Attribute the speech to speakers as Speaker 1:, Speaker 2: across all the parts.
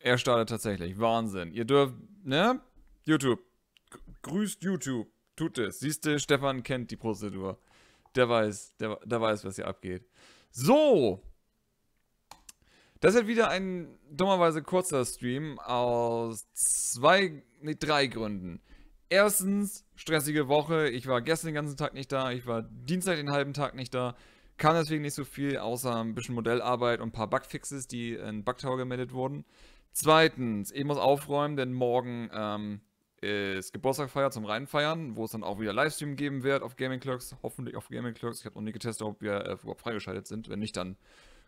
Speaker 1: Er startet tatsächlich. Wahnsinn. Ihr dürft, ne? YouTube. Grüßt YouTube. Tut es. Siehst du, Stefan kennt die Prozedur. Der weiß, der, der weiß, was hier abgeht. So. Das wird wieder ein dummerweise kurzer Stream aus zwei, nee, drei Gründen. Erstens, stressige Woche. Ich war gestern den ganzen Tag nicht da. Ich war Dienstag den halben Tag nicht da. Kam deswegen nicht so viel, außer ein bisschen Modellarbeit und ein paar Bugfixes, die in Bugtower gemeldet wurden. Zweitens, ich muss aufräumen, denn morgen ähm, ist Geburtstagsfeier zum Reinfeiern, wo es dann auch wieder Livestream geben wird auf Gaming Clerks, hoffentlich auf Gaming Clerks. Ich habe noch nie getestet, ob wir äh, überhaupt freigeschaltet sind. Wenn nicht, dann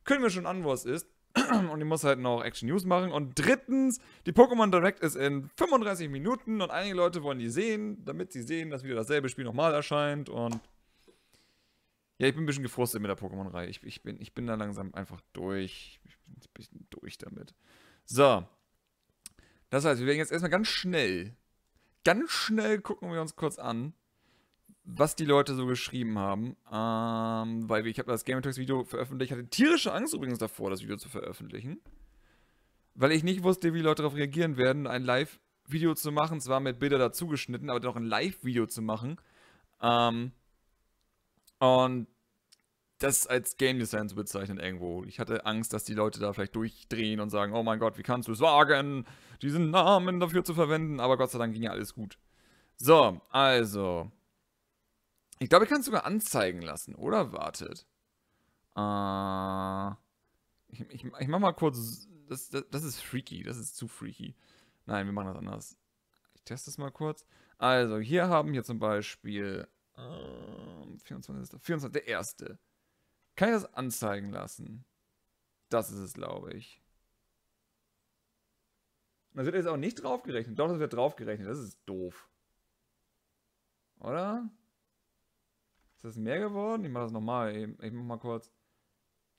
Speaker 1: können wir schon an, wo es ist. und ich muss halt noch Action News machen. Und drittens, die Pokémon Direct ist in 35 Minuten und einige Leute wollen die sehen, damit sie sehen, dass wieder dasselbe Spiel nochmal erscheint. Und ja, ich bin ein bisschen gefrustet mit der Pokémon-Reihe. Ich, ich, bin, ich bin da langsam einfach durch. Ich bin ein bisschen durch damit. So. Das heißt, wir werden jetzt erstmal ganz schnell, ganz schnell gucken wir uns kurz an, was die Leute so geschrieben haben. Ähm, weil ich habe das Game Talks Video veröffentlicht. Ich hatte tierische Angst übrigens davor, das Video zu veröffentlichen. Weil ich nicht wusste, wie Leute darauf reagieren werden, ein Live-Video zu machen. Zwar mit Bilder dazugeschnitten, aber doch ein Live-Video zu machen. Ähm, und das als Game Design zu bezeichnen irgendwo. Ich hatte Angst, dass die Leute da vielleicht durchdrehen und sagen, oh mein Gott, wie kannst du es wagen, diesen Namen dafür zu verwenden? Aber Gott sei Dank ging ja alles gut. So, also. Ich glaube, ich kann es sogar anzeigen lassen, oder? Wartet. Äh, ich, ich, ich mach mal kurz. Das, das, das ist freaky. Das ist zu freaky. Nein, wir machen das anders. Ich teste es mal kurz. Also, hier haben wir zum Beispiel. Ähm, 24. 24. Der erste. Kann ich das anzeigen lassen? Das ist es, glaube ich. Das wird jetzt auch nicht draufgerechnet. Doch, das wird draufgerechnet. Das ist doof. Oder? Ist das mehr geworden? Ich mache das nochmal. Ich mach mal kurz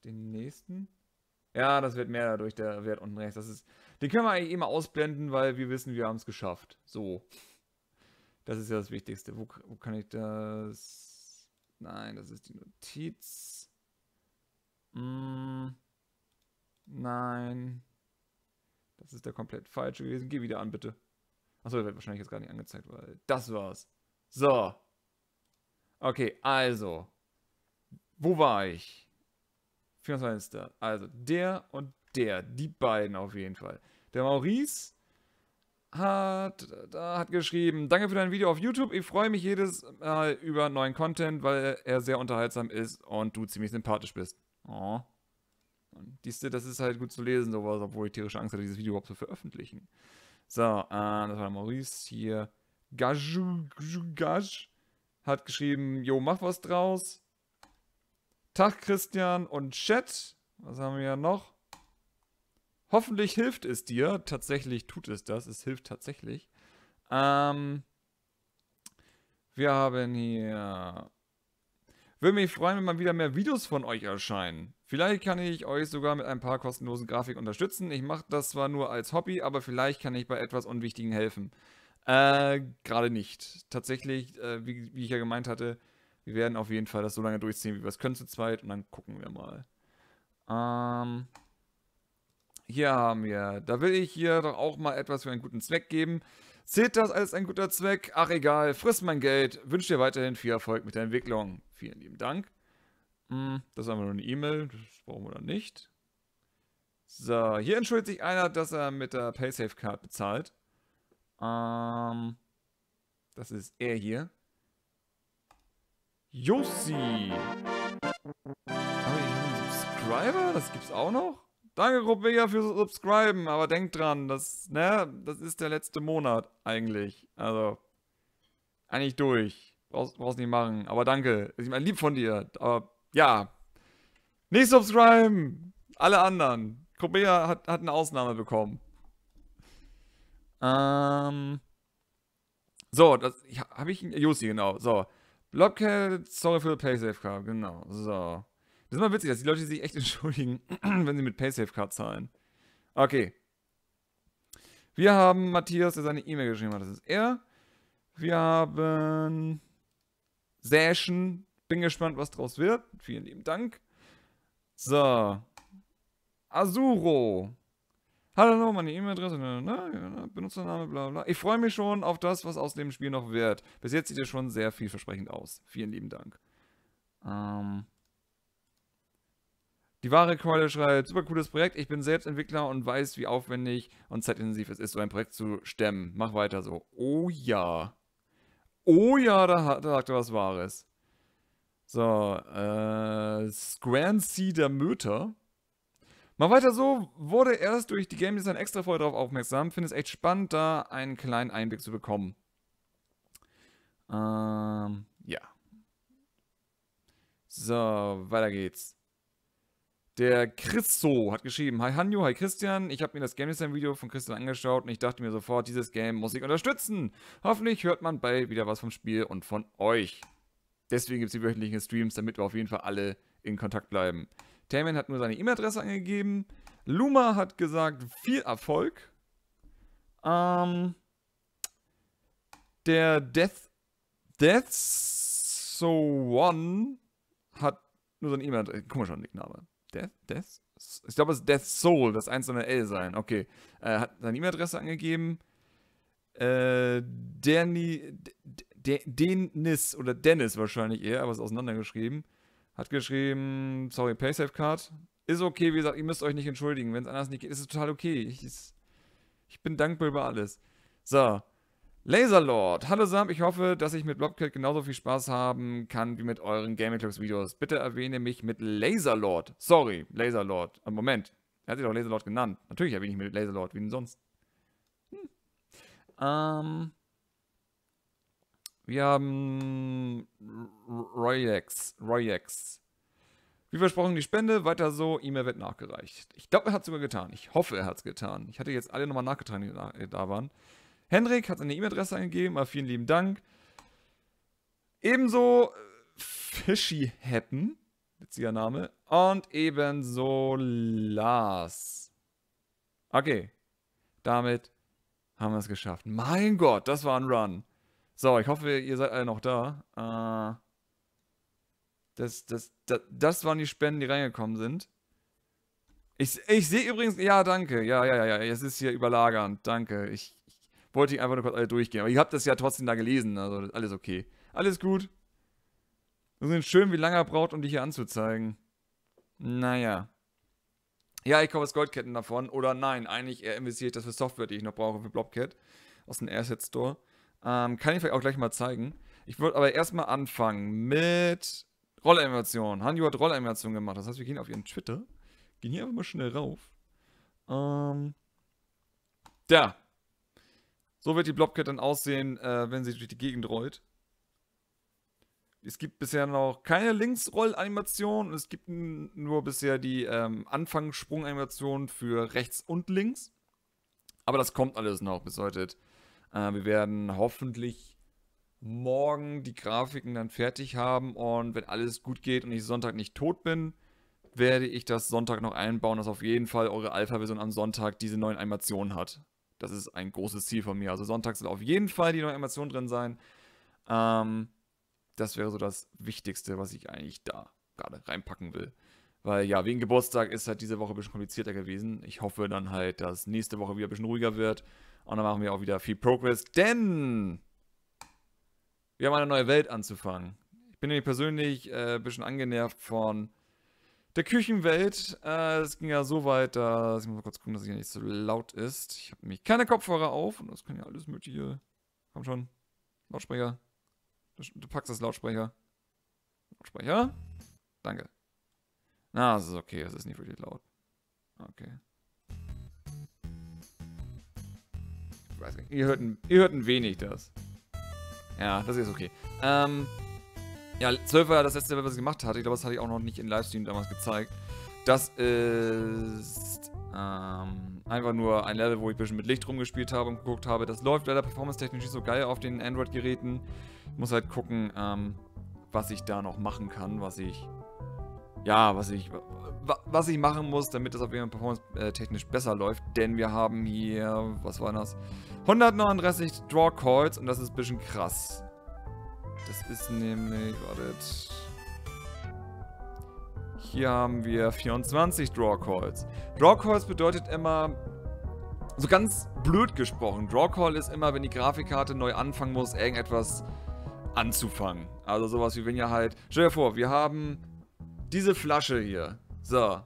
Speaker 1: den nächsten. Ja, das wird mehr dadurch, der Wert unten rechts. Das ist, den können wir eigentlich immer ausblenden, weil wir wissen, wir haben es geschafft. So. Das ist ja das Wichtigste. Wo, wo kann ich das... Nein, das ist die Notiz. Mm, nein. Das ist der komplett falsche gewesen. Geh wieder an, bitte. Achso, der wird wahrscheinlich jetzt gar nicht angezeigt, weil das war's. So. Okay, also. Wo war ich? 24. Also, der und der. Die beiden auf jeden Fall. Der Maurice hat, hat geschrieben, danke für dein Video auf YouTube. Ich freue mich jedes Mal über neuen Content, weil er sehr unterhaltsam ist und du ziemlich sympathisch bist. Oh. Dieste, das ist halt gut zu lesen, sowas, obwohl ich tierische Angst hatte, dieses Video überhaupt zu veröffentlichen. So, äh, das war Maurice hier. Gaju, Gaj hat geschrieben, jo, mach was draus. Tag Christian und Chat. Was haben wir ja noch? Hoffentlich hilft es dir. Tatsächlich tut es das. Es hilft tatsächlich. Ähm, wir haben hier würde mich freuen, wenn mal wieder mehr Videos von euch erscheinen. Vielleicht kann ich euch sogar mit ein paar kostenlosen Grafiken unterstützen. Ich mache das zwar nur als Hobby, aber vielleicht kann ich bei etwas Unwichtigen helfen. Äh, gerade nicht. Tatsächlich, äh, wie, wie, ich ja gemeint hatte, wir werden auf jeden Fall das so lange durchziehen, wie wir es können zu zweit und dann gucken wir mal. Ähm, hier haben wir, da will ich hier doch auch mal etwas für einen guten Zweck geben. Zählt das als ein guter Zweck? Ach egal, friss mein Geld. Wünsche dir weiterhin viel Erfolg mit der Entwicklung. Vielen lieben Dank. Hm, das ist einfach nur eine E-Mail, das brauchen wir dann nicht. So, hier entschuldigt sich einer, dass er mit der PaySafe-Card bezahlt. Ähm, das ist er hier. Jussi! Aber ich habe einen Subscriber? Das gibt's auch noch? Danke, Gruppmega, fürs Subscriben, aber denkt dran, das, ne, das ist der letzte Monat eigentlich. Also, eigentlich durch. Brauchst, brauchst nicht machen. Aber danke. Ich meine, lieb von dir. Aber ja. Nicht subscriben. Alle anderen. Gruppmega hat, hat eine Ausnahme bekommen. Ähm. So, das habe ich. Jussi, genau. So. Blockhead, sorry für PaySafe Card, genau. So. Das ist mal witzig, dass die Leute sich echt entschuldigen, wenn sie mit PaySafe-Card zahlen. Okay. Wir haben Matthias, der seine E-Mail geschrieben hat. Das ist er. Wir haben Säschen. Bin gespannt, was draus wird. Vielen lieben Dank. So. Azuro. Hallo, meine E-Mail-Adresse, ne, ne, Benutzername, bla bla. Ich freue mich schon auf das, was aus dem Spiel noch wird. Bis jetzt sieht es schon sehr vielversprechend aus. Vielen lieben Dank. Ähm. Die wahre Keule schreibt, super cooles Projekt. Ich bin selbst Entwickler und weiß, wie aufwendig und zeitintensiv es ist, so ein Projekt zu stemmen. Mach weiter so. Oh ja. Oh ja, da, da sagt er was Wahres. So, äh, Grand Cedar Möter. Mal weiter so, wurde erst durch die Game Design extra vorher darauf aufmerksam. Finde es echt spannend, da einen kleinen Einblick zu bekommen. Ähm, ja. So, weiter geht's. Der Christo hat geschrieben, Hi Hanjo, hi Christian, ich habe mir das Game Design Video von Christian angeschaut und ich dachte mir sofort, dieses Game muss ich unterstützen. Hoffentlich hört man bald wieder was vom Spiel und von euch. Deswegen gibt es die wöchentlichen Streams, damit wir auf jeden Fall alle in Kontakt bleiben. Taman hat nur seine E-Mail-Adresse angegeben. Luma hat gesagt, viel Erfolg. Ähm, der Death, Death So One hat nur seine E-Mail-Adresse. Guck mal schon, Nickname. Death? Death? Ich glaube, es ist Death Soul, das 1 eine L sein. Okay. Er hat seine E-Mail-Adresse angegeben. Äh, Danny, Dennis oder Dennis wahrscheinlich eher, aber es ist auseinandergeschrieben. Hat geschrieben, sorry, Paysafe Card. Ist okay, wie gesagt, ihr müsst euch nicht entschuldigen. Wenn es anders nicht geht, ist es total okay. Ich, ich bin dankbar über alles. So. Laserlord. Hallo Sam, ich hoffe, dass ich mit Blobcat genauso viel Spaß haben kann wie mit euren Gaming Talks Videos. Bitte erwähne mich mit Laserlord. Sorry, Laserlord. Äh, Moment. Er hat sich doch Laserlord genannt. Natürlich erwähne ich mich mit Laserlord. Wie denn sonst? Hm. Ähm. Wir haben Royex. Royex. Wie versprochen, die Spende, weiter so, E-Mail wird nachgereicht. Ich glaube, er hat es sogar getan. Ich hoffe, er hat es getan. Ich hatte jetzt alle nochmal nachgetragen, die da waren. Hendrik hat seine E-Mail-Adresse eingegeben, aber vielen lieben Dank. Ebenso äh, Fishy Happen, witziger Name, und ebenso Lars. Okay, damit haben wir es geschafft. Mein Gott, das war ein Run. So, ich hoffe, ihr seid alle noch da. Äh, das, das, das, das waren die Spenden, die reingekommen sind. Ich, ich sehe übrigens, ja, danke. Ja, ja, ja, ja, es ist hier überlagernd. Danke. Ich, wollte ich einfach nur kurz alle durchgehen. Aber ihr habt das ja trotzdem da gelesen, also alles okay. Alles gut. Das ist schön, wie lange er braucht, um dich hier anzuzeigen. Naja. Ja, ich kaufe das Goldketten davon. Oder nein, eigentlich er investiert das für Software, die ich noch brauche für Blobcat. Aus dem Asset Store. Ähm, kann ich vielleicht auch gleich mal zeigen. Ich würde aber erstmal anfangen mit Rollanimation. Hanjo hat Rollanimation gemacht. Das heißt, wir gehen auf ihren Twitter. Gehen hier einfach mal schnell rauf. Ähm. Da. So wird die Blobcat dann aussehen, äh, wenn sie durch die Gegend rollt. Es gibt bisher noch keine Linksrollanimation. Es gibt nur bisher die ähm, Anfangssprunganimation für rechts und links. Aber das kommt alles noch. Bedeutet, äh, wir werden hoffentlich morgen die Grafiken dann fertig haben. Und wenn alles gut geht und ich Sonntag nicht tot bin, werde ich das Sonntag noch einbauen, dass auf jeden Fall eure Alpha-Version am Sonntag diese neuen Animationen hat. Das ist ein großes Ziel von mir. Also Sonntag soll auf jeden Fall die neue Animation drin sein. Ähm, das wäre so das Wichtigste, was ich eigentlich da gerade reinpacken will. Weil ja, wegen Geburtstag ist halt diese Woche ein bisschen komplizierter gewesen. Ich hoffe dann halt, dass nächste Woche wieder ein bisschen ruhiger wird. Und dann machen wir auch wieder viel Progress. Denn wir haben eine neue Welt anzufangen. Ich bin nämlich persönlich äh, ein bisschen angenervt von der Küchenwelt. Äh, es ging ja so weit, dass ich muss mal kurz gucken, dass es hier nicht so laut ist. Ich habe nämlich keine Kopfhörer auf und das kann ja alles mögliche. Komm schon. Lautsprecher. Du, du packst das Lautsprecher. Lautsprecher. Danke. Na, es ist okay, es ist nicht wirklich laut. Okay. Ich weiß nicht. Ihr hört ein, ihr hört ein wenig das. Ja, das ist okay. Ähm, ja, 12 war das letzte, was ich gemacht hatte. Ich glaube, das hatte ich auch noch nicht in Livestream damals gezeigt. Das ist ähm, einfach nur ein Level, wo ich ein bisschen mit Licht rumgespielt habe und geguckt habe. Das läuft leider performance-technisch nicht so geil auf den Android-Geräten. Ich muss halt gucken, ähm, was ich da noch machen kann, was ich... Ja, was ich... Was ich machen muss, damit das auf jeden Fall performance-technisch besser läuft. Denn wir haben hier... Was war das? 139 Draw Calls und das ist ein bisschen krass. Das ist nämlich, wartet. Hier haben wir 24 Draw Calls. Draw Calls bedeutet immer, so ganz blöd gesprochen, Drawcall ist immer, wenn die Grafikkarte neu anfangen muss, irgendetwas anzufangen. Also sowas wie wenn ihr halt, stell dir vor, wir haben diese Flasche hier. So.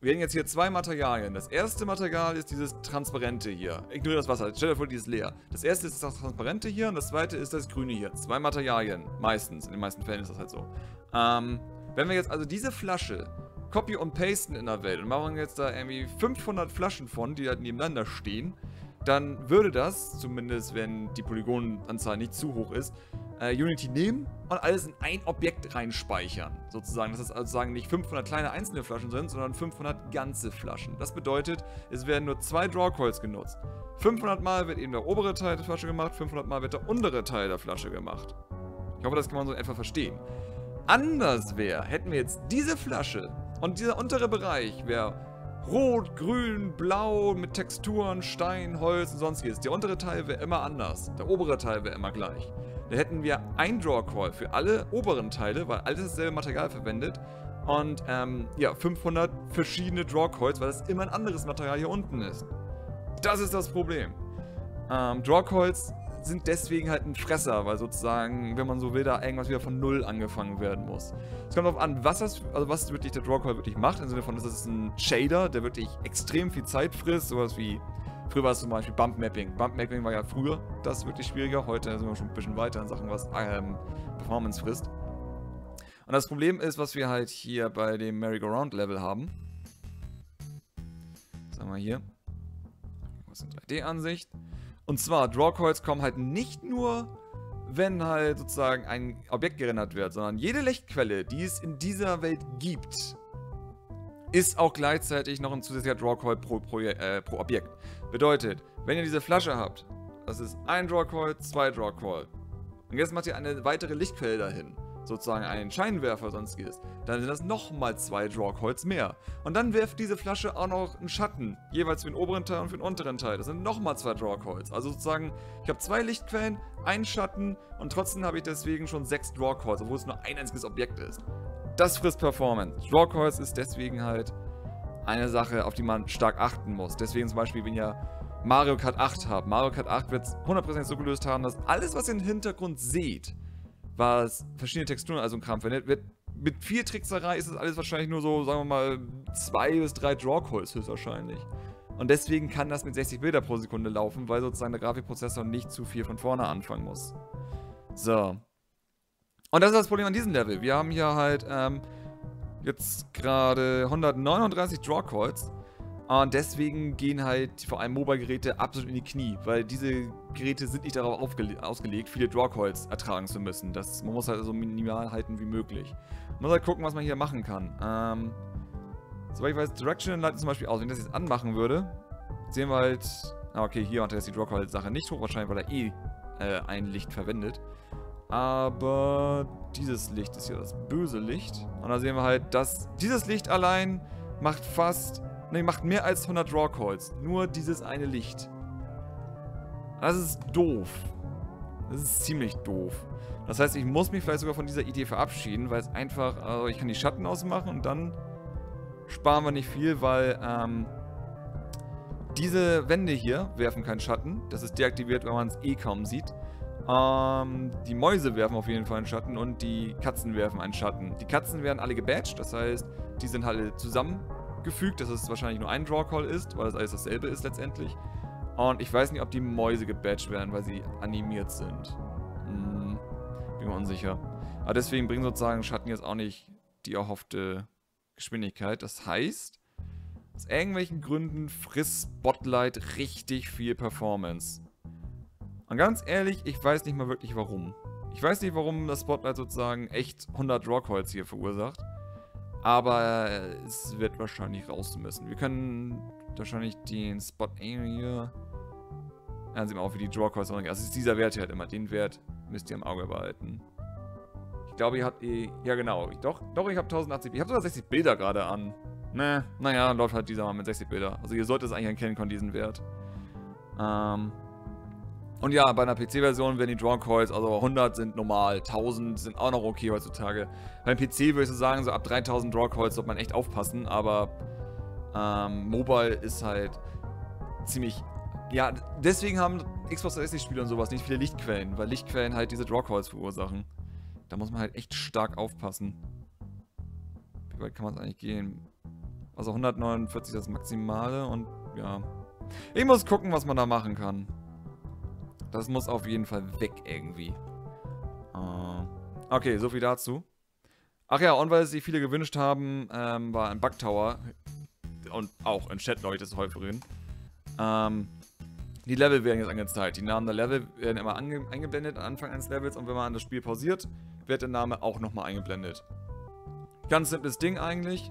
Speaker 1: Wir haben jetzt hier zwei Materialien. Das erste Material ist dieses Transparente hier. Ignoriere das Wasser. Stell dir vor, die ist leer. Das erste ist das Transparente hier und das zweite ist das Grüne hier. Zwei Materialien. Meistens. In den meisten Fällen ist das halt so. Ähm, wenn wir jetzt also diese Flasche copy und pasten in der Welt und machen jetzt da irgendwie 500 Flaschen von, die halt nebeneinander stehen, dann würde das, zumindest wenn die Polygonanzahl nicht zu hoch ist, äh, Unity nehmen und alles in ein Objekt reinspeichern. Sozusagen, dass es also sagen nicht 500 kleine einzelne Flaschen sind, sondern 500 ganze Flaschen. Das bedeutet, es werden nur zwei Drawcalls genutzt. 500 Mal wird eben der obere Teil der Flasche gemacht, 500 Mal wird der untere Teil der Flasche gemacht. Ich hoffe, das kann man so etwa verstehen. Anders wäre, hätten wir jetzt diese Flasche und dieser untere Bereich wäre rot, grün, blau mit Texturen, Stein, Holz und sonstiges. Der untere Teil wäre immer anders. Der obere Teil wäre immer gleich. Da hätten wir ein Draw Call für alle oberen Teile, weil alles dasselbe Material verwendet. Und ähm, ja, 500 verschiedene Draw Calls, weil das immer ein anderes Material hier unten ist. Das ist das Problem. Ähm, Draw Calls sind deswegen halt ein Fresser, weil sozusagen, wenn man so will, da irgendwas wieder von Null angefangen werden muss. Es kommt darauf an, was das, also was wirklich der Drawcall wirklich macht, im Sinne von, das ist ein Shader, der wirklich extrem viel Zeit frisst, sowas wie, früher war es zum Beispiel Bump Mapping. Bump Mapping war ja früher das wirklich schwieriger, heute sind wir schon ein bisschen weiter in Sachen, was ähm, Performance frisst. Und das Problem ist, was wir halt hier bei dem Merry-Go-Round-Level haben. Sagen wir hier. Was ist eine 3D-Ansicht? Und zwar, Drawcoils kommen halt nicht nur, wenn halt sozusagen ein Objekt gerendert wird, sondern jede Lichtquelle, die es in dieser Welt gibt, ist auch gleichzeitig noch ein zusätzlicher Drawcoil pro, pro, äh, pro Objekt. Bedeutet, wenn ihr diese Flasche habt, das ist ein Drawcoil, zwei Drawcoil. Und jetzt macht ihr eine weitere Lichtquelle dahin sozusagen einen Scheinwerfer sonstiges, dann sind das nochmal zwei Drawcoils mehr. Und dann wirft diese Flasche auch noch einen Schatten, jeweils für den oberen Teil und für den unteren Teil. Das sind nochmal zwei Drawcoils. Also sozusagen, ich habe zwei Lichtquellen, einen Schatten und trotzdem habe ich deswegen schon sechs Drawcoils, obwohl es nur ein einziges Objekt ist. Das frisst Performance. Drawcoils ist deswegen halt eine Sache, auf die man stark achten muss. Deswegen zum Beispiel, wenn ihr Mario Kart 8 habt. Mario Kart 8 wird es 100% so gelöst haben, dass alles, was ihr im Hintergrund seht, was verschiedene Texturen, also ein Kram verwendet. Mit viel Trickserei ist es alles wahrscheinlich nur so, sagen wir mal, zwei bis drei Drawcalls höchstwahrscheinlich. Und deswegen kann das mit 60 Bilder pro Sekunde laufen, weil sozusagen der Grafikprozessor nicht zu viel von vorne anfangen muss. So. Und das ist das Problem an diesem Level. Wir haben hier halt ähm, jetzt gerade 139 Drawcalls. Und deswegen gehen halt vor allem Mobile-Geräte absolut in die Knie, weil diese Geräte sind nicht darauf ausgelegt, viele Drawcalls ertragen zu müssen. Das, man muss halt so minimal halten wie möglich. Man muss halt gucken, was man hier machen kann. Ähm, soweit ich weiß, Directional Light zum Beispiel aus. Wenn ich das jetzt anmachen würde, sehen wir halt... Ah, okay, hier macht er jetzt die Drawcall-Sache nicht hoch, wahrscheinlich, weil er eh äh, ein Licht verwendet. Aber dieses Licht ist hier das böse Licht. Und da sehen wir halt, dass dieses Licht allein macht fast Ne, macht mehr als 100 Draw Calls. Nur dieses eine Licht. Das ist doof. Das ist ziemlich doof. Das heißt, ich muss mich vielleicht sogar von dieser Idee verabschieden, weil es einfach, also ich kann die Schatten ausmachen und dann sparen wir nicht viel, weil ähm, diese Wände hier werfen keinen Schatten. Das ist deaktiviert, wenn man es eh kaum sieht. Ähm, die Mäuse werfen auf jeden Fall einen Schatten und die Katzen werfen einen Schatten. Die Katzen werden alle gebadged, das heißt, die sind halt zusammen gefügt, dass es wahrscheinlich nur ein Drawcall ist, weil das alles dasselbe ist letztendlich. Und ich weiß nicht, ob die Mäuse gebatcht werden, weil sie animiert sind. Hm, bin mir unsicher. Aber deswegen bringen sozusagen Schatten jetzt auch nicht die erhoffte Geschwindigkeit. Das heißt, aus irgendwelchen Gründen frisst Spotlight richtig viel Performance. Und ganz ehrlich, ich weiß nicht mal wirklich warum. Ich weiß nicht, warum das Spotlight sozusagen echt 100 Drawcalls hier verursacht. Aber es wird wahrscheinlich raus müssen. Wir können wahrscheinlich den Spot Area. Dann sehen wir auch, wie die Draw Calls Also ist dieser Wert hier halt immer. Den Wert müsst ihr im Auge behalten. Ich glaube, ihr habt eh. Ja, genau. Ich, doch, doch, ich habe 1080. Ich habe sogar 60 Bilder gerade an. Ne, naja, läuft halt dieser mal mit 60 Bilder. Also ihr solltet es eigentlich erkennen können, diesen Wert. Ähm. Und ja, bei einer PC-Version werden die Draw Calls, also 100 sind normal, 1000 sind auch noch okay heutzutage. Beim PC würde ich so sagen, so ab 3000 Draw Calls sollte man echt aufpassen, aber ähm, Mobile ist halt ziemlich... Ja, deswegen haben Xbox 360-Spiele und sowas nicht viele Lichtquellen, weil Lichtquellen halt diese Drawcalls verursachen. Da muss man halt echt stark aufpassen. Wie weit kann man es eigentlich gehen? Also 149 das Maximale und ja. Ich muss gucken, was man da machen kann. Das muss auf jeden Fall weg irgendwie. Uh, okay, so viel dazu. Ach ja, und weil sich viele gewünscht haben, ähm, war ein Bug Tower und auch in Chat Leute des Häufigeren. Ähm, die Level werden jetzt angezeigt. Die Namen der Level werden immer eingeblendet am Anfang eines Levels und wenn man das Spiel pausiert, wird der Name auch nochmal eingeblendet. Ganz simples Ding eigentlich.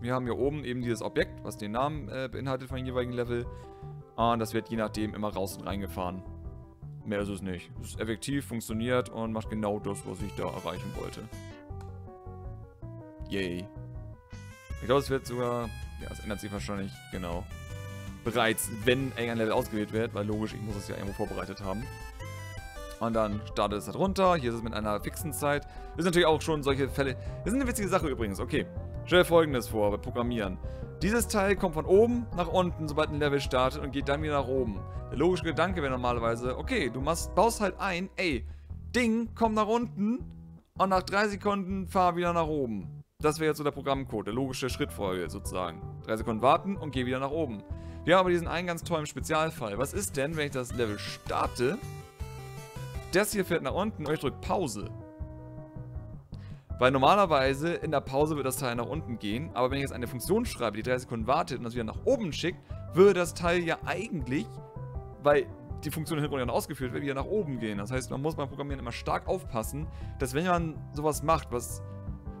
Speaker 1: Wir haben hier oben eben dieses Objekt, was den Namen äh, beinhaltet von dem jeweiligen Level. Und das wird je nachdem immer raus und reingefahren. Mehr ist es nicht. Es ist effektiv, funktioniert und macht genau das, was ich da erreichen wollte. Yay. Ich glaube, es wird sogar... Ja, es ändert sich wahrscheinlich, genau. Bereits, wenn ein Level ausgewählt wird, weil logisch, ich muss es ja irgendwo vorbereitet haben. Und dann startet es darunter. Halt Hier ist es mit einer fixen Zeit. Das sind natürlich auch schon solche Fälle. Das ist eine witzige Sache übrigens. Okay. Stell folgendes vor bei Programmieren. Dieses Teil kommt von oben nach unten, sobald ein Level startet und geht dann wieder nach oben. Der logische Gedanke wäre normalerweise, okay, du machst, baust halt ein, ey, Ding, komm nach unten und nach drei Sekunden fahr wieder nach oben. Das wäre jetzt so der Programmcode, der logische Schrittfolge sozusagen. Drei Sekunden warten und geh wieder nach oben. Wir haben aber diesen einen ganz tollen Spezialfall. Was ist denn, wenn ich das Level starte das hier fährt nach unten und ich drücke Pause. Weil normalerweise in der Pause wird das Teil nach unten gehen, aber wenn ich jetzt eine Funktion schreibe, die 3 Sekunden wartet und das wieder nach oben schickt, würde das Teil ja eigentlich, weil die Funktion im Hintergrund ja ausgeführt wird, wieder nach oben gehen. Das heißt, man muss beim Programmieren immer stark aufpassen, dass wenn man sowas macht, was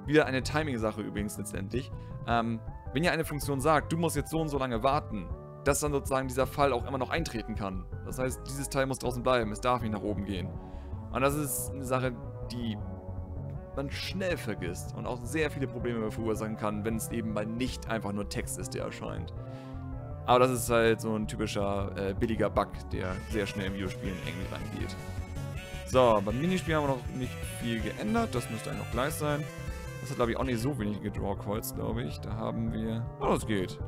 Speaker 1: wieder eine Timing-Sache übrigens letztendlich, ähm, wenn ihr eine Funktion sagt, du musst jetzt so und so lange warten, dass dann sozusagen dieser Fall auch immer noch eintreten kann. Das heißt, dieses Teil muss draußen bleiben, es darf nicht nach oben gehen. Und das ist eine Sache, die man schnell vergisst und auch sehr viele Probleme verursachen kann, wenn es eben mal nicht einfach nur Text ist, der erscheint. Aber das ist halt so ein typischer äh, billiger Bug, der sehr schnell in Videospielen eng reingeht. So, beim Minispiel haben wir noch nicht viel geändert, das müsste eigentlich noch gleich sein. Das hat glaube ich auch nicht so wenige Draw Calls, glaube ich. Da haben wir... Oh, das geht.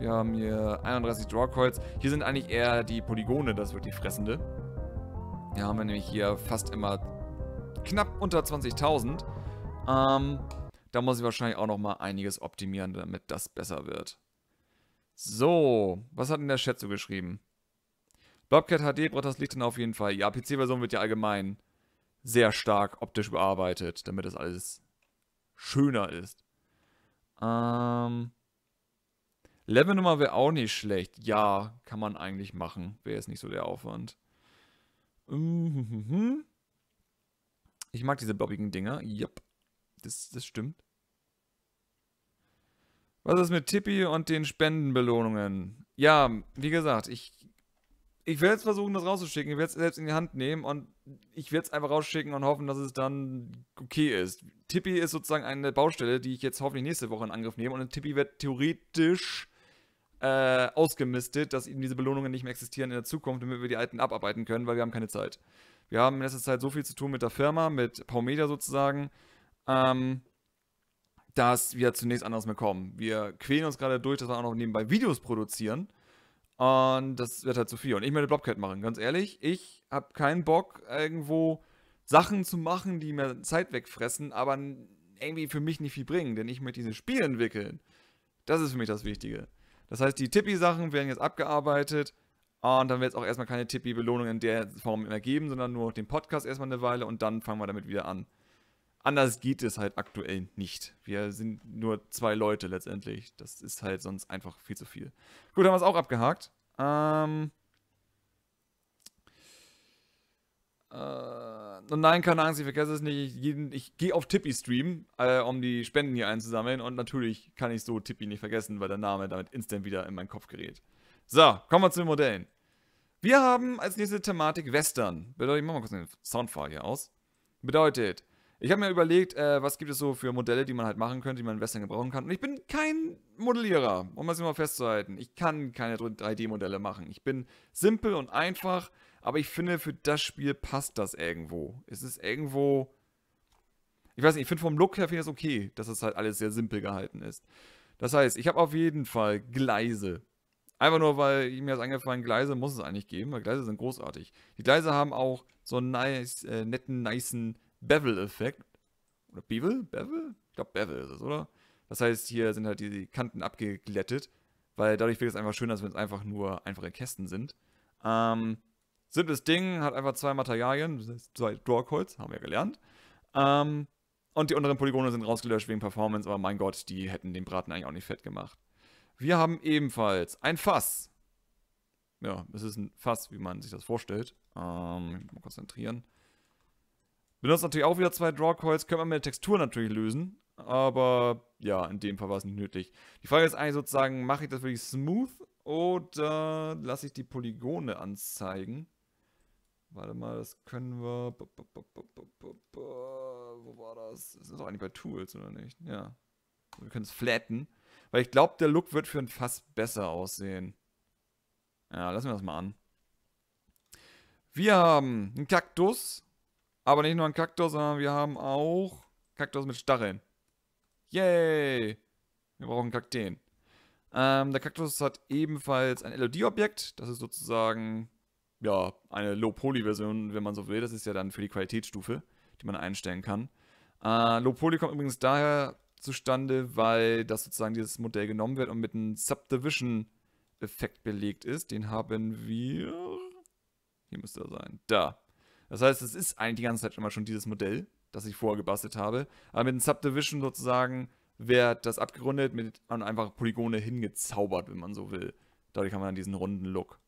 Speaker 1: Wir haben hier 31 Drawcoils. Hier sind eigentlich eher die Polygone das wirklich Fressende. Hier haben wir nämlich hier fast immer knapp unter 20.000. Ähm, da muss ich wahrscheinlich auch nochmal einiges optimieren, damit das besser wird. So, was hat denn der Chat so geschrieben? Bobcat HD braucht das Licht dann auf jeden Fall. Ja, PC-Version wird ja allgemein sehr stark optisch bearbeitet, damit das alles schöner ist. Ähm, Levelnummer wäre auch nicht schlecht. Ja, kann man eigentlich machen. Wäre jetzt nicht so der Aufwand. Mhm. Ich mag diese bobbigen Dinger. Yep. Das, das stimmt. Was ist mit Tippi und den Spendenbelohnungen? Ja, wie gesagt, ich, ich werde jetzt versuchen, das rauszuschicken. Ich werde es selbst in die Hand nehmen und ich werde es einfach rausschicken und hoffen, dass es dann okay ist. Tippi ist sozusagen eine Baustelle, die ich jetzt hoffentlich nächste Woche in Angriff nehme und Tippi wird theoretisch äh, ausgemistet, dass eben diese Belohnungen nicht mehr existieren in der Zukunft, damit wir die alten abarbeiten können, weil wir haben keine Zeit. Wir haben in letzter Zeit so viel zu tun mit der Firma, mit Paumedia sozusagen, ähm, dass wir zunächst anderes mehr kommen. Wir quälen uns gerade durch, dass wir auch noch nebenbei Videos produzieren. Und das wird halt zu viel. Und ich möchte Blobcat machen, ganz ehrlich. Ich habe keinen Bock, irgendwo Sachen zu machen, die mir Zeit wegfressen, aber irgendwie für mich nicht viel bringen, denn ich möchte dieses Spiel entwickeln. Das ist für mich das Wichtige. Das heißt, die Tippi-Sachen werden jetzt abgearbeitet und dann wird es auch erstmal keine Tippi-Belohnung in der Form mehr geben, sondern nur den Podcast erstmal eine Weile und dann fangen wir damit wieder an. Anders geht es halt aktuell nicht. Wir sind nur zwei Leute letztendlich. Das ist halt sonst einfach viel zu viel. Gut, haben wir es auch abgehakt. Ähm. Äh und nein, keine Angst, ich vergesse es nicht. Ich, ich gehe auf Tippi-Stream, äh, um die Spenden hier einzusammeln. Und natürlich kann ich so Tippi nicht vergessen, weil der Name damit instant wieder in meinen Kopf gerät. So, kommen wir zu den Modellen. Wir haben als nächste Thematik Western. Bedeutet, ich mache mal kurz den Soundfile hier aus. Bedeutet, ich habe mir überlegt, äh, was gibt es so für Modelle, die man halt machen könnte, die man in Western gebrauchen kann. Und ich bin kein Modellierer, um das immer festzuhalten. Ich kann keine 3D-Modelle machen. Ich bin simpel und einfach. Aber ich finde, für das Spiel passt das irgendwo. Es ist irgendwo. Ich weiß nicht, ich finde vom Look her finde ich das okay, dass es halt alles sehr simpel gehalten ist. Das heißt, ich habe auf jeden Fall Gleise. Einfach nur, weil mir ist eingefallen, Gleise muss es eigentlich geben, weil Gleise sind großartig. Die Gleise haben auch so einen nice, äh, netten, niceen Bevel-Effekt. Oder Bevel? Bevel? Ich glaube, Bevel ist es, oder? Das heißt, hier sind halt die Kanten abgeglättet, weil dadurch wird es einfach schöner, als wenn es einfach nur einfache Kästen sind. Ähm, simples Ding, hat einfach zwei Materialien, das heißt zwei Drawcoils, haben wir gelernt. Ähm, und die unteren Polygone sind rausgelöscht wegen Performance, aber mein Gott, die hätten den Braten eigentlich auch nicht fett gemacht. Wir haben ebenfalls ein Fass. Ja, es ist ein Fass, wie man sich das vorstellt. Ähm, mal konzentrieren. Benutzt natürlich auch wieder zwei Drawcoils. Können wir mit der Textur natürlich lösen. Aber ja, in dem Fall war es nicht nötig. Die Frage ist eigentlich sozusagen, mache ich das wirklich smooth oder lasse ich die Polygone anzeigen? Warte mal, das können wir. Wo war das? Das ist doch eigentlich bei Tools, oder nicht? Ja. Wir können es flatten. Weil ich glaube, der Look wird für ein Fass besser aussehen. Ja, lassen wir das mal an. Wir haben einen Kaktus. Aber nicht nur einen Kaktus, sondern wir haben auch Kaktus mit Stacheln. Yay! Wir brauchen Kakteen. Ähm, der Kaktus hat ebenfalls ein LOD-Objekt. Das ist sozusagen, ja, eine Low-Poly-Version, wenn man so will. Das ist ja dann für die Qualitätsstufe, die man einstellen kann. Äh, Low-Poly kommt übrigens daher zustande, weil das sozusagen dieses Modell genommen wird und mit einem Subdivision-Effekt belegt ist. Den haben wir. Hier müsste er sein. Da. Das heißt, es ist eigentlich die ganze Zeit immer schon dieses Modell, das ich vorher gebastelt habe. Aber mit einem Subdivision sozusagen wird das abgerundet mit und einfach Polygone hingezaubert, wenn man so will. Dadurch haben wir dann diesen runden Look.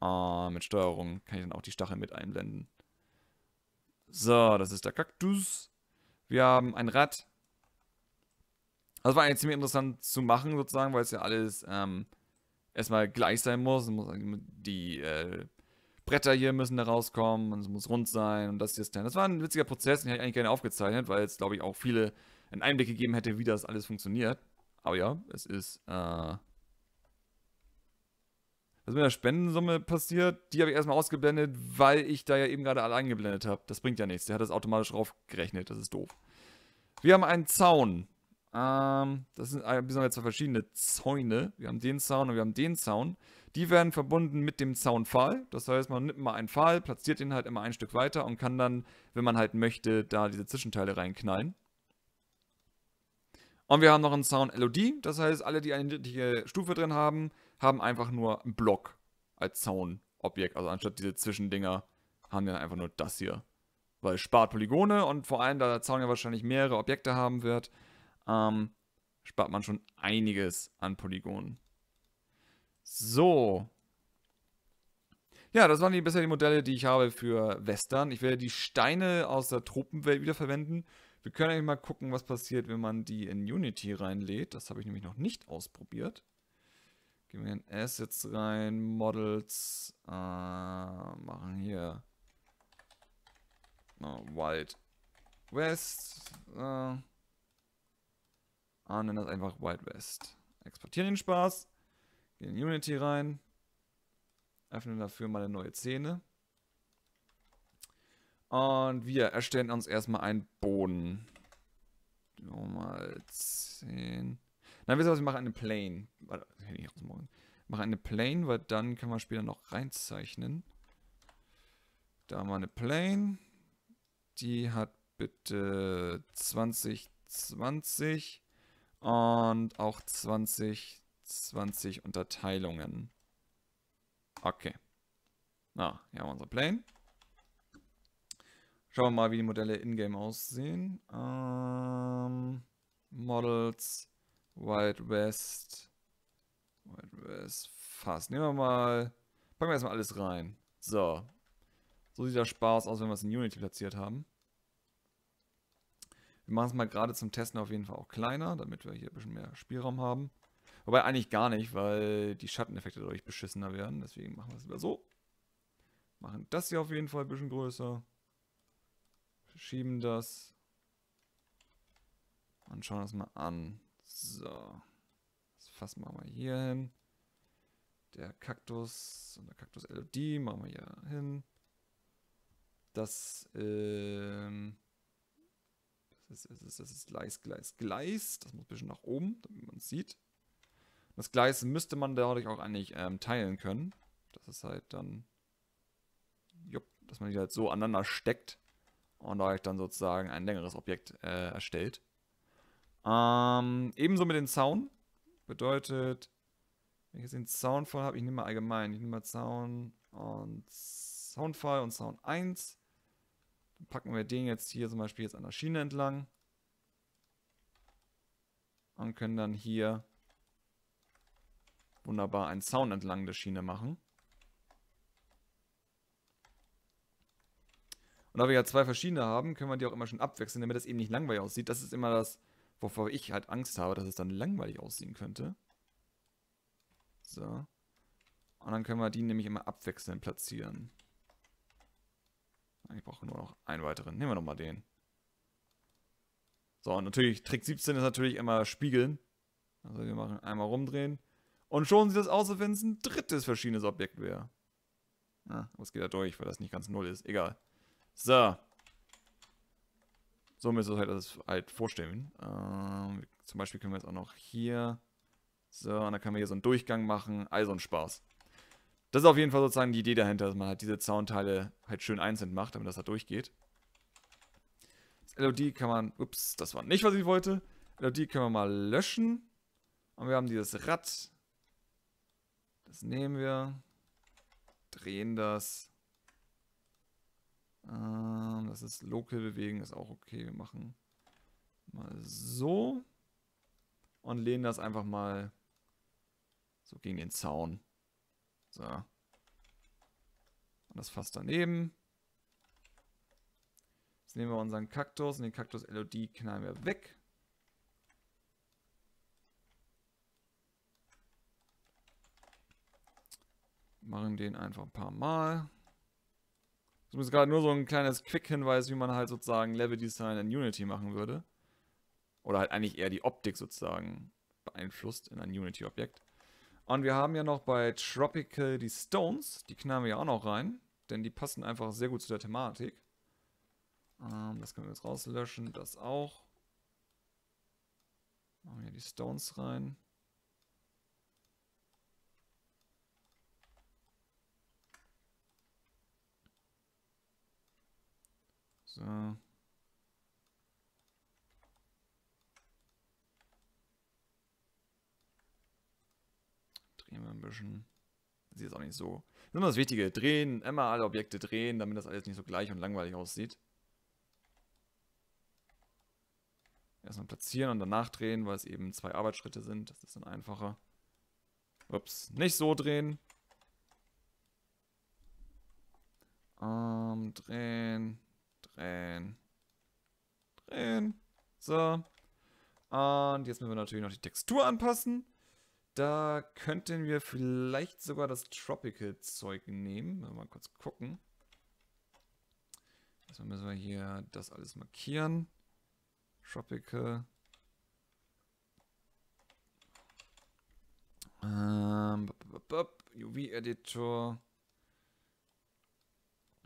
Speaker 1: Ah, mit Steuerung kann ich dann auch die Stacheln mit einblenden. So, das ist der Kaktus. Wir haben ein Rad, das war eigentlich ziemlich interessant zu machen, sozusagen, weil es ja alles ähm, erstmal gleich sein muss. Die äh, Bretter hier müssen da rauskommen und es muss rund sein und das hier ist dann. Das war ein witziger Prozess, den hätte ich eigentlich gerne aufgezeichnet, weil es, glaube ich, auch viele einen Einblick gegeben hätte, wie das alles funktioniert. Aber ja, es ist. Äh, was mit der Spendensumme passiert, die habe ich erstmal ausgeblendet, weil ich da ja eben gerade alle eingeblendet habe. Das bringt ja nichts. Der hat das automatisch draufgerechnet. Das ist doof. Wir haben einen Zaun. Ähm, das sind besonders zwei verschiedene Zäune. Wir haben den Zaun und wir haben den Zaun. Die werden verbunden mit dem Zaunpfahl. Das heißt, man nimmt mal einen Pfahl, platziert ihn halt immer ein Stück weiter und kann dann, wenn man halt möchte, da diese Zwischenteile reinknallen. Und wir haben noch einen Zaun LOD. Das heißt, alle, die eine niedrige Stufe drin haben, haben einfach nur einen Block als Zaunobjekt. Also anstatt diese Zwischendinger haben wir einfach nur das hier. Weil es spart Polygone und vor allem, da der Zaun ja wahrscheinlich mehrere Objekte haben wird, ähm, spart man schon einiges an Polygonen. So. Ja, das waren die bisher die Modelle, die ich habe für Western. Ich werde die Steine aus der Tropenwelt wiederverwenden. Wir können eigentlich mal gucken, was passiert, wenn man die in Unity reinlädt. Das habe ich nämlich noch nicht ausprobiert. Gehen wir in Assets rein, Models, äh, machen hier oh, Wild West. Äh, und nennen das einfach Wild West. Exportieren den Spaß. Gehen in Unity rein. Öffnen dafür mal eine neue Szene. Und wir erstellen uns erstmal einen Boden. Mal 10. Nein, wisst ihr was? Wir machen eine Plane. Warte, ich mache eine Plane, weil dann können wir später noch reinzeichnen. Da haben wir eine Plane. Die hat bitte 2020 und auch 20, 20 Unterteilungen. Okay. Na, hier haben wir unser Plane. Schauen wir mal, wie die Modelle in-game aussehen. Ähm, Models, Wild West, Wild West, fast. Nehmen wir mal, packen wir erstmal alles rein. So. So sieht der Spaß aus, wenn wir es in Unity platziert haben. Wir machen es mal gerade zum Testen auf jeden Fall auch kleiner, damit wir hier ein bisschen mehr Spielraum haben. Wobei eigentlich gar nicht, weil die Schatteneffekte dadurch beschissener werden. Deswegen machen wir es lieber so. Machen das hier auf jeden Fall ein bisschen größer. Verschieben das. Und schauen das mal an. So. Das Fass machen wir hier hin. Der Kaktus und der Kaktus LOD machen wir hier hin. Das, ähm, das ist, das ist, Gleis, Gleis, Gleis. Das muss ein bisschen nach oben, damit man es sieht. Das Gleis müsste man dadurch auch eigentlich ähm, teilen können. Das ist halt dann, jupp, dass man die halt so aneinander steckt und dadurch dann sozusagen ein längeres Objekt äh, erstellt. Ähm, ebenso mit dem Zaun. Bedeutet, wenn ich jetzt den Zaun voll habe, ich nehme mal allgemein, ich nehme mal Zaun und Soundfall und Sound 1. Packen wir den jetzt hier zum Beispiel jetzt an der Schiene entlang. Und können dann hier wunderbar einen Sound entlang der Schiene machen. Und da wir ja zwei verschiedene haben, können wir die auch immer schon abwechseln, damit das eben nicht langweilig aussieht. Das ist immer das, wovor ich halt Angst habe, dass es dann langweilig aussehen könnte. So. Und dann können wir die nämlich immer abwechselnd platzieren. Ich brauche nur noch einen weiteren. Nehmen wir nochmal den. So, und natürlich, Trick 17 ist natürlich immer spiegeln. Also wir machen einmal rumdrehen. Und schon sieht das aus, als wenn es ein drittes verschiedenes Objekt wäre. Na, aber es geht ja durch, weil das nicht ganz null ist. Egal. So. So müssen wir halt das halt vorstellen. Ähm, zum Beispiel können wir jetzt auch noch hier. So, und dann können wir hier so einen Durchgang machen. Also ein Spaß. Das ist auf jeden Fall sozusagen die Idee dahinter, dass man halt diese Zaunteile halt schön einzeln macht, damit das da durchgeht. Das LOD kann man, ups, das war nicht, was ich wollte. LOD können wir mal löschen. Und wir haben dieses Rad. Das nehmen wir. Drehen das. Ähm, das ist Local bewegen, ist auch okay. Wir machen mal so. Und lehnen das einfach mal so gegen den Zaun. So. Und das fast daneben. Jetzt nehmen wir unseren Kaktus und den Kaktus LOD knallen wir weg. Machen den einfach ein paar Mal. Das ist gerade nur so ein kleines Quick-Hinweis, wie man halt sozusagen Level-Design in Unity machen würde. Oder halt eigentlich eher die Optik sozusagen beeinflusst in ein Unity-Objekt. Und wir haben ja noch bei Tropical die Stones. Die knallen wir ja auch noch rein. Denn die passen einfach sehr gut zu der Thematik. Ähm, das können wir jetzt rauslöschen. Das auch. Machen wir die Stones rein. So. Drehen wir ein bisschen. Sieht jetzt auch nicht so. Das ist immer das Wichtige. Drehen, immer alle Objekte drehen, damit das alles nicht so gleich und langweilig aussieht. Erstmal platzieren und danach drehen, weil es eben zwei Arbeitsschritte sind. Das ist dann einfacher. Ups, nicht so drehen. Ähm, drehen, drehen, drehen. So. Und jetzt müssen wir natürlich noch die Textur anpassen. Da könnten wir vielleicht sogar das Tropical-Zeug nehmen. Mal kurz gucken. Also müssen wir hier das alles markieren. Tropical. Ähm, UV-Editor.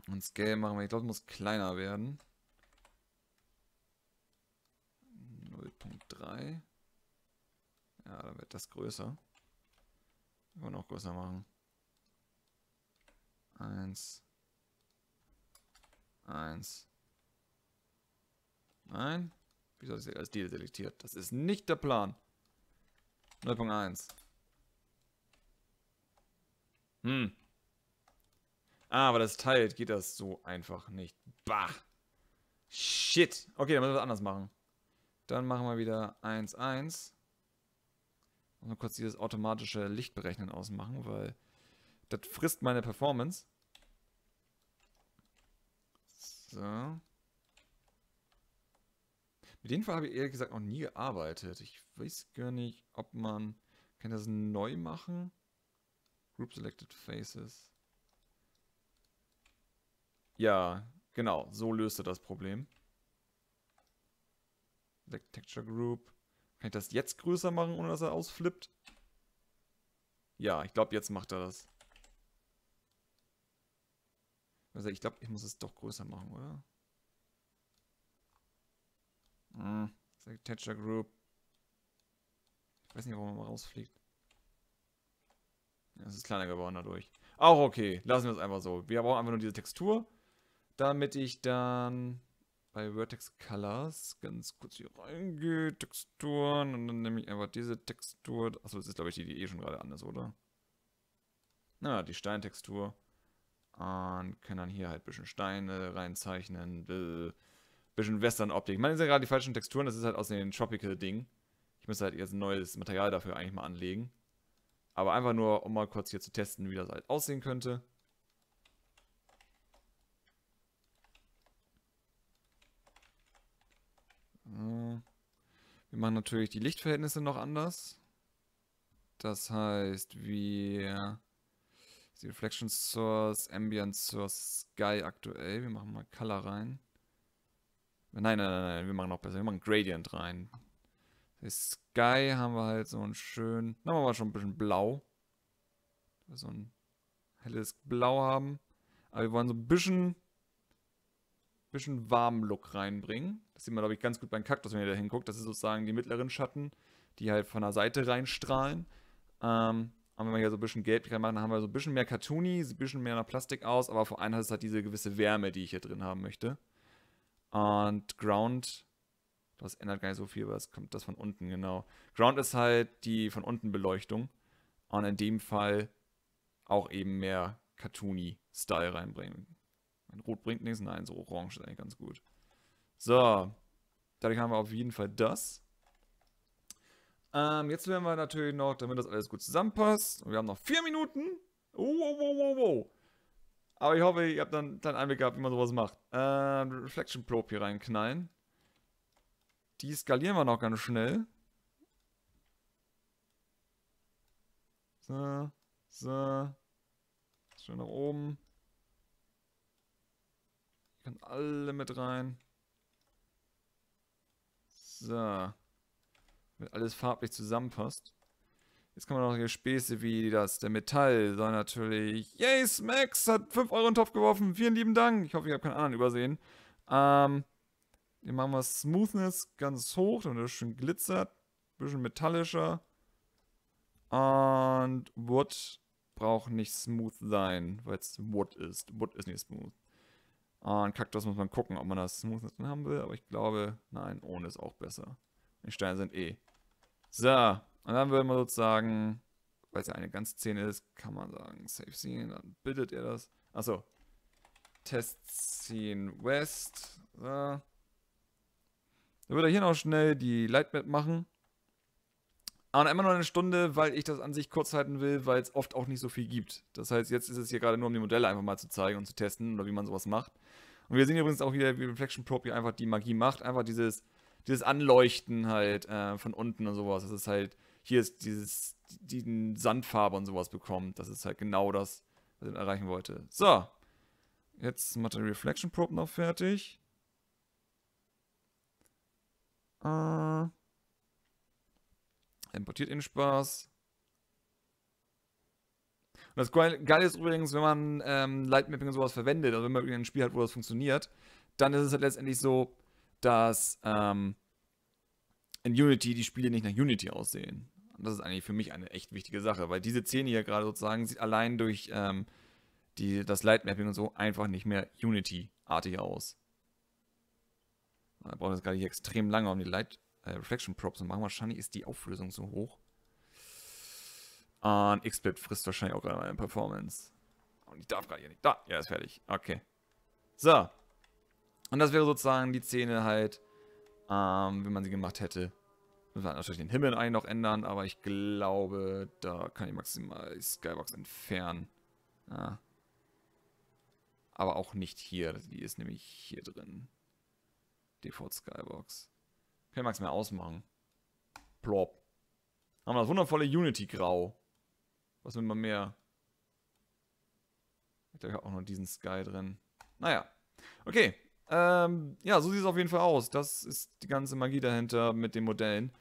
Speaker 1: Und Scale machen wir. Ich glaube, es muss kleiner werden. 0.3. Ja, dann wird das größer. Können wir noch größer machen. Eins. Eins. Nein. Wieso ist das als Deal selektiert? Das ist nicht der Plan. 0.1. Hm. Ah, aber das teilt, geht das so einfach nicht. Bah. Shit. Okay, dann müssen wir das anders machen. Dann machen wir wieder 1, 1 mal kurz dieses automatische Lichtberechnen ausmachen, weil das frisst meine Performance. So. Mit dem Fall habe ich ehrlich gesagt noch nie gearbeitet. Ich weiß gar nicht, ob man... Kann das neu machen? Group Selected Faces. Ja, genau. So löst er das Problem. Select Texture Group. Kann ich das jetzt größer machen, ohne dass er ausflippt? Ja, ich glaube, jetzt macht er das. Also ich glaube, ich muss es doch größer machen, oder? Hm, Texture Group. Ich weiß nicht, warum er mal rausfliegt. Es ist kleiner geworden dadurch. Auch okay, lassen wir es einfach so. Wir brauchen einfach nur diese Textur, damit ich dann bei Vertex Colors ganz kurz hier reingehe, Texturen und dann nehme ich einfach diese Textur. Achso, das ist glaube ich die, die eh schon gerade an ist, oder? Na, die Steintextur. Und kann dann hier halt ein bisschen Steine reinzeichnen. Ein bisschen Western-Optik. Ich meine, das sind ja gerade die falschen Texturen. Das ist halt aus dem Tropical-Ding. Ich müsste halt jetzt ein neues Material dafür eigentlich mal anlegen. Aber einfach nur, um mal kurz hier zu testen, wie das halt aussehen könnte. Wir machen natürlich die Lichtverhältnisse noch anders. Das heißt, wir die Reflection Source, Ambient Source, Sky aktuell. Wir machen mal Color rein. Nein, nein, nein, nein, wir machen noch besser. Wir machen Gradient rein. Das Sky haben wir halt so einen schönen, na, machen wir schon ein bisschen blau. So ein helles Blau haben. Aber wir wollen so ein bisschen, bisschen warmen Look reinbringen. Das sieht man, glaube ich, ganz gut beim Kaktus, wenn ihr da hinguckt. Das ist sozusagen die mittleren Schatten, die halt von der Seite reinstrahlen. Ähm, und wenn wir hier so ein bisschen gelb machen, dann haben wir so ein bisschen mehr Cartoony, ein bisschen mehr nach Plastik aus, aber vor allem hat es halt diese gewisse Wärme, die ich hier drin haben möchte. Und Ground, das ändert gar nicht so viel, weil es kommt das von unten, genau. Ground ist halt die von unten Beleuchtung. Und in dem Fall auch eben mehr Cartoony-Style reinbringen. Rot bringt nichts, nein, so Orange ist eigentlich ganz gut. So, dadurch haben wir auf jeden Fall das. Ähm, jetzt werden wir natürlich noch, damit das alles gut zusammenpasst, und wir haben noch vier Minuten. Oh, oh, oh, oh, oh. Aber ich hoffe, ihr habt dann einen Einblick gehabt, wie man sowas macht. Ähm, Reflection Probe hier reinknallen. Die skalieren wir noch ganz schnell. So, so. Schön nach oben. Kann alle mit rein. So. Damit alles farblich zusammenpasst. Jetzt kommen noch hier Späße wie das. Der Metall soll natürlich. Yay, Max hat 5 Euro in den Topf geworfen. Vielen lieben Dank. Ich hoffe, ich habe keinen anderen übersehen. Ähm, hier machen wir Smoothness ganz hoch, damit es schön glitzert. Bisschen metallischer. Und Wood braucht nicht smooth sein, weil es Wood ist. Wood ist nicht smooth. Und Kaktus muss man gucken, ob man das Smoothness drin haben will. Aber ich glaube, nein, ohne ist auch besser. Die Steine sind eh. So, und dann würden wir sozusagen, weil es ja eine ganze Szene ist, kann man sagen, Save Scene, dann bittet er das. Achso. Test Scene West. So. Dann würde er hier noch schnell die Lightmap machen. Aber immer nur eine Stunde, weil ich das an sich kurz halten will, weil es oft auch nicht so viel gibt. Das heißt, jetzt ist es hier gerade nur, um die Modelle einfach mal zu zeigen und zu testen oder wie man sowas macht. Und wir sehen übrigens auch wieder, wie Reflection Probe hier einfach die Magie macht. Einfach dieses dieses Anleuchten halt äh, von unten und sowas. Das ist halt, hier ist dieses, die Sandfarbe und sowas bekommt. Das ist halt genau das, was ich erreichen wollte. So. Jetzt macht der Reflection Probe noch fertig. Äh, importiert in Spaß. Und das Geile ist übrigens, wenn man ähm, Lightmapping und sowas verwendet, also wenn man ein Spiel hat, wo das funktioniert, dann ist es halt letztendlich so, dass ähm, in Unity die Spiele nicht nach Unity aussehen. Und das ist eigentlich für mich eine echt wichtige Sache, weil diese Szene hier gerade sozusagen sieht allein durch ähm, die, das Lightmapping und so einfach nicht mehr Unity-artig aus. Da braucht es gerade hier extrem lange, um die Light äh, Reflection Props zu machen. Wahrscheinlich ist die Auflösung so hoch. Und XSplit frisst wahrscheinlich auch gerade meine Performance. Und ich darf gerade hier nicht. Da, ja, ist fertig. Okay. So. Und das wäre sozusagen die Szene halt, ähm, wenn man sie gemacht hätte. Müssen wir natürlich den Himmel eigentlich noch ändern, aber ich glaube, da kann ich maximal die Skybox entfernen. Ja. Aber auch nicht hier. Die ist nämlich hier drin. Default Skybox. Kann ich maximal ausmachen. Plop. Haben wir das wundervolle Unity-Grau. Was will man mehr? Ich habe auch noch diesen Sky drin. Naja. Okay. Ähm, ja, so sieht es auf jeden Fall aus. Das ist die ganze Magie dahinter mit den Modellen.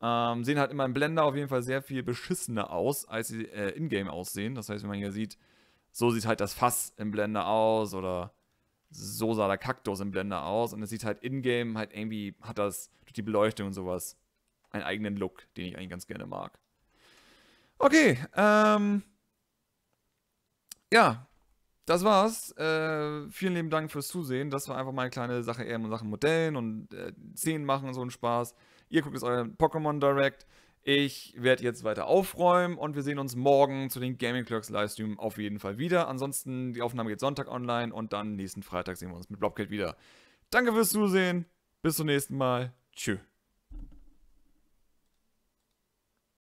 Speaker 1: Ähm, sehen halt immer im Blender auf jeden Fall sehr viel beschissener aus, als sie äh, in-game aussehen. Das heißt, wenn man hier sieht, so sieht halt das Fass im Blender aus oder so sah der Kaktus im Blender aus. Und es sieht halt in-game halt irgendwie, hat das durch die Beleuchtung und sowas einen eigenen Look, den ich eigentlich ganz gerne mag. Okay, ähm, ja, das war's. Äh, vielen lieben Dank fürs Zusehen. Das war einfach mal eine kleine Sache eher in Sachen Modellen und äh, Szenen machen und so ein Spaß. Ihr guckt jetzt euren Pokémon Direct. Ich werde jetzt weiter aufräumen und wir sehen uns morgen zu den Gaming Clerks Livestream auf jeden Fall wieder. Ansonsten, die Aufnahme geht Sonntag online und dann nächsten Freitag sehen wir uns mit Blobcat wieder. Danke fürs Zusehen. Bis zum nächsten Mal. Tschüss.